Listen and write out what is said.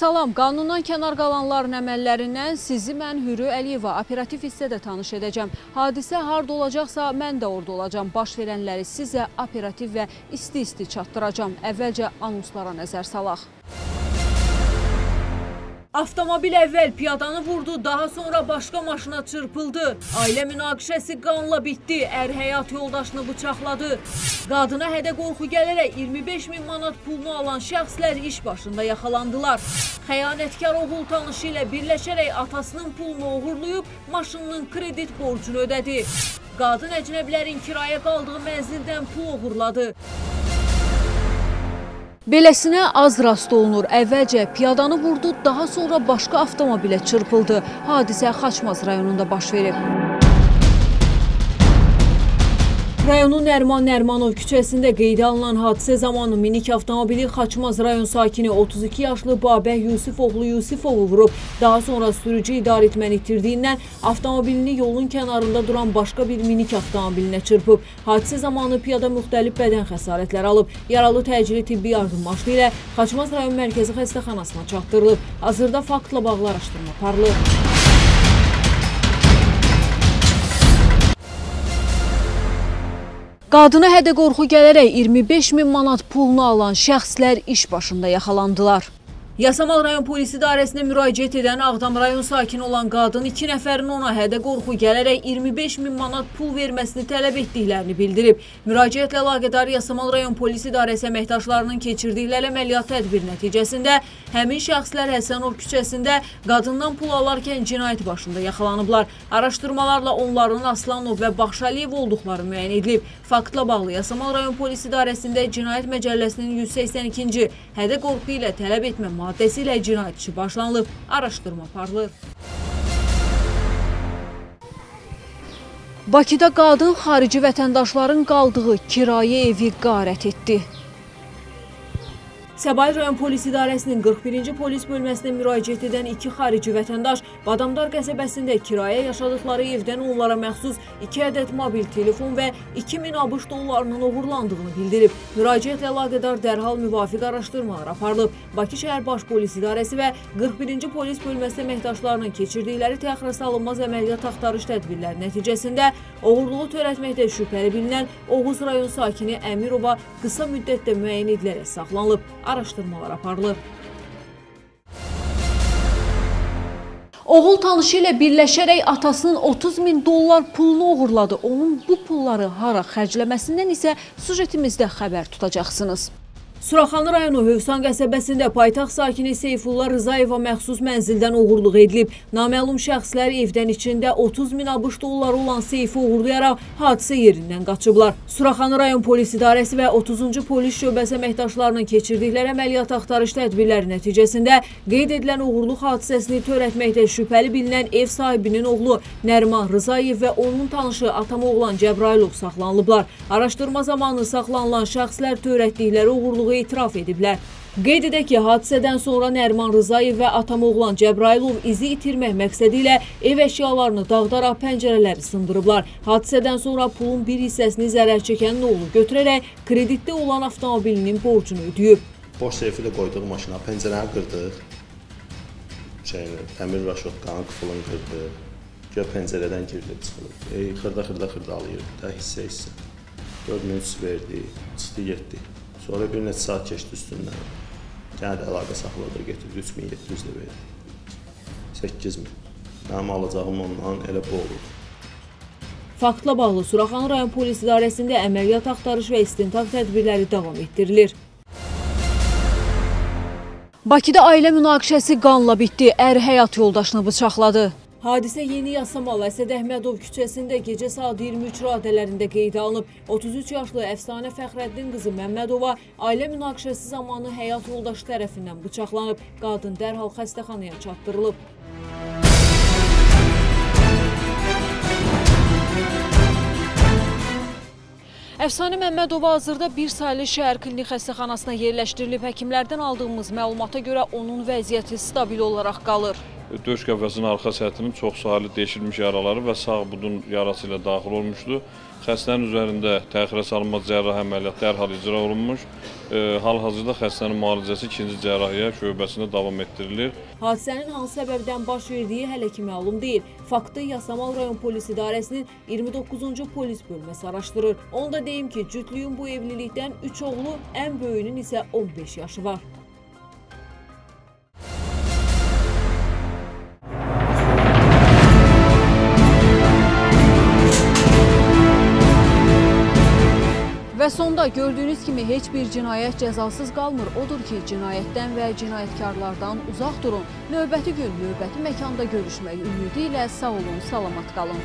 Salam, qanundan kənar qalanların əməllərindən sizi mən Hürü Əliyeva operativ hissədə tanış edəcəm. Hadisə harda olacaqsa mən də orada olacam. Baş verənləri sizə operativ və isti-isti çatdıracam. Əvvəlcə anonslara nəzər salaq. Avtomobil əvvəl piyadanı vurdu, daha sonra başqa maşına çırpıldı. Ailə münaqişəsi qanla bitdi, ər həyat yoldaşını bıçaqladı. Qadına hədə qorxu gələrək 25 min manat pulunu alan şəxslər iş başında yaxalandılar. Xəyanətkar oğul tanışı ilə birləşərək atasının pulunu uğurlayıb maşınının kredit borcunu ödədi. Qadın əcnəbilərin kirayə qaldığı mənzildən pul uğurladı. Beləsinə az rast olunur. Əvvəlcə piyadanı vurdu, daha sonra başqa avtomobilə çırpıldı. Hadisə Xaçmaz rayonunda baş verib. Rayonun Nərman Nərmanov küçəsində qeydə alınan hadisə zamanı minik avtomobili Xaçmaz rayon sakini 32 yaşlı Babək Yusif oğlu Yusifovu vurub. Daha sonra sürücü idarə etməni itirdiyindən avtomobilini yolun kənarında duran başqa bir minik avtomobilinə çırpıb. Hadisə zamanı piyada müxtəlif bədən xəsarətləri alıb. Yaralı təcili tibbi yardım maşını ilə Xaçmaz rayon mərkəzi xəstəxanasına çatdırılıb. Hazırda faktla bağlı araşdırma aparılır. Qadına hədə qorxu gələrək 25 min manat pulunu alan şəxslər iş başında yaxalandılar. Yasamal rayon polis idarəsinə müraciət edən Ağdam rayon sakini olan qadın iki nəfərin ona hədə qorxu gələrək 25 min manat pul verməsini tələb etdiklərini bildirib. Müraciətlə əlaqədar Yasamal rayon polis idarəsi əməkdaşlarının keçirdikləri əməliyyat tədbir nəticəsində həmin şəxslər Həsənov küçəsində qadından pul alarkən cinayət başında yaxalanıblar. Araşdırmalarla onların Aslanov və Baxşaliyev olduqları müəyyən edilib. Faktla bağlı Yasamal rayon polis idarəsində cinayət məcəlləsinin 182-ci hədə qorxu ilə tələb etmə maddəsi ilə cinayət işi başlanılıb, araşdırma aparılır. Bakıda qadın xarici vətəndaşların qaldığı kirayə evi qarət etdi. Səbail rayon polis idarəsinin 41-ci polis bölməsinə müraciət edən iki xarici vətəndaş Badamdar qəsəbəsində kirayə yaşadıkları evdən onlara məxsus 2 ədəd mobil telefon və 2000 ABŞ dollarının uğurlandığını bildirib. Müraciətlə əlaqədar dərhal müvafiq araşdırmalar aparılıb. Bakı şəhər baş polis idarəsi və 41-ci polis bölməsi əməkdaşlarının keçirdikləri təxirə salınmaz əməliyyat axtarış tədbirləri nəticəsində oğurluğu törətməkdə şübhəli bilinən Oğuz rayon sakini Əmirova qısa müddətdə müəyyən edilərək saxlanılıb araşdırmalar aparılır. Oğul tanışı ilə birləşərək atasının 30 min dollar pulunu uğurladı. Onun bu pulları hara xərcləməsindən isə sujetimizdə xəbər tutacaqsınız. Suraxanı rayonu Hövsan qəsəbəsində paytaxt sakini Seyfullah Rızayeva məxsus mənzildən uğurluq edilib. Naməlum şəxslər evdən içində 30 min ABŞ dolları olan seyfi uğurlayaraq hadisə yerindən qaçıblar. Suraxanı rayon polis idarəsi və 30-cu polis şöbəsi əməkdaşlarının keçirdikləri əməliyyat axtarış tədbirləri nəticəsində qeyd edilən uğurluq hadisəsini törətməkdə şübhəli bilinən ev sahibinin oğlu Nərman Rızayev və onun tanışı Atamoğlan Cəbrailov saxlanılıblar. Araşdırma zamanı saxlanılan şəxslər törətdikləri uğurluğu olduğu etiraf ediblər. Qeyd edək ki, hadisədən sonra Nərman Rızayev və Atamoğlan Cəbrailov izi itirmək məqsədi ilə ev əşyalarını dağıdaraq pəncərələri sındırıblar. Hadisədən sonra pulun bir hissəsini zərər çəkənin oğlu götürərək kreditdə olan avtomobilinin borcunu ödəyib. Boş seyfi də qoyduq maşına, pəncərəni qırdıq. Şeyini, təmir raşotkanın qıfılını qırdıq. Gör pəncərədən girdi, çıxılıb. E, xırda xırda xırda alıyır, da hissə hissə. 4000 verdi, çıxdı, getdi. Sonra bir neçə saat keçdi üstündən. Yenə də əlaqə saxladı, getirdi 3700 də verdi. 8000. Mənim alacağım ondan elə bu olur. Faktla bağlı Suraxanı rayon polis idarəsində əməliyyat axtarış və istintaq tədbirləri davam etdirilir. Bakıda ailə münaqişəsi qanla bitdi. Ər həyat yoldaşını bıçaqladı. Hadisə Yeni Yasamal Əsəd Əhmədov küçəsində gecə saat 23 radələrində qeydə alınıb. 33 yaşlı Əfsanə Fəxrəddin qızı Məmmədova ailə münaqişəsi zamanı həyat yoldaşı tərəfindən bıçaqlanıb. Qadın dərhal xəstəxanaya çatdırılıb. Əfsanə Məmmədova hazırda bir saylı şəhər klinik xəstəxanasına yerləşdirilib. Həkimlərdən aldığımız məlumata görə onun vəziyyəti stabil olaraq qalır. Döş qəfəsinin arxa səthinin çox saylı deşilmiş yaraları və sağ budun yarası ilə daxil olmuşdu. Xəstənin üzərində təxirə salınmaz cərrahi əməliyyat dərhal icra olunmuş. E, Hal-hazırda xəstənin müalicəsi ikinci cərrahiyyə şöbəsində davam etdirilir. Hadisənin hansı səbəbdən baş verdiyi hələ ki məlum deyil. Faktı Yasamal rayon polis idarəsinin 29-cu polis bölməsi araşdırır. Onu da deyim ki, cütlüyün bu evlilikdən 3 oğlu, ən böyüyünün isə 15 yaşı var. Və sonda gördüyünüz kimi heç bir cinayət cəzasız qalmır. Odur ki, cinayətdən və cinayətkarlardan uzaq durun. Növbəti gün, növbəti məkanda görüşmək ümidi ilə sağ olun, salamat qalın.